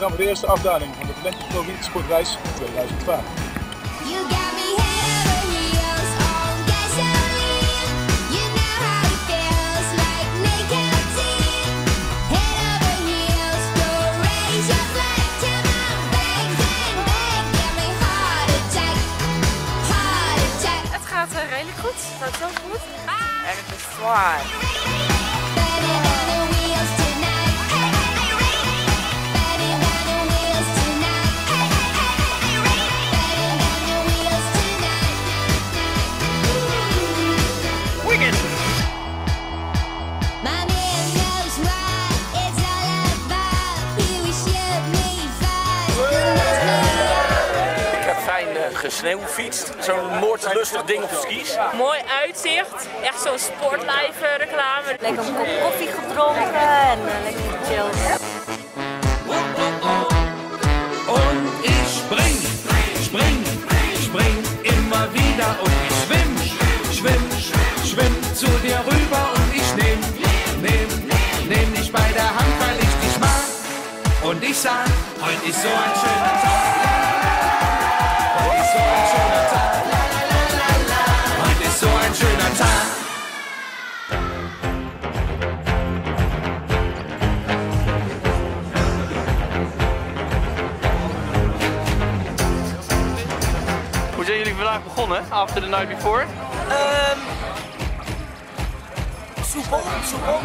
gaan voor de eerste afdaling van de Talenten Provincie Sportreis 2012. You got me head over heels on gasoline. You know how gesneeuwfietst. Zo'n moordlustig ding op de skis. Mooi uitzicht. Echt zo'n sportlife reclame. Lekker een kop koffie gedronken en eh, lekker gechilled. Und ich spring, spring, spring immer wieder und ich schwimm, schwimm, schwimm zu dir rüber und ich nehm, nehm, nehm dich bei der Hand, weil ich dich mag. Und ich sag, heute ist so ein schöner Tag. Vandaag begonnen? After the night before? Soepel, soepel.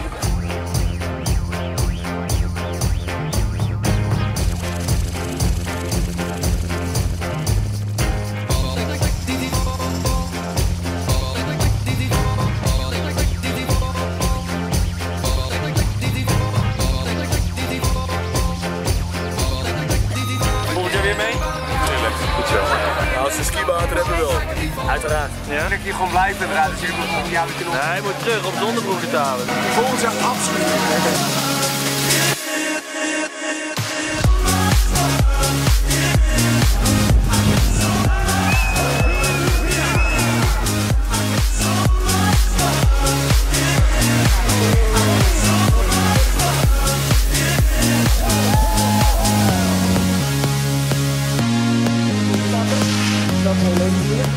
Volgend jaar weer mee? Goed zo. De skibaan hebben wel. Uiteraard. Ja? Ik hier gewoon blijven inderdaad. Dus je moet ja, we kunnen Nee, hij moet terug om zonnebroeken te halen. volgend jaar absoluut.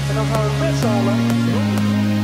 And dan gaan we met z'n allen...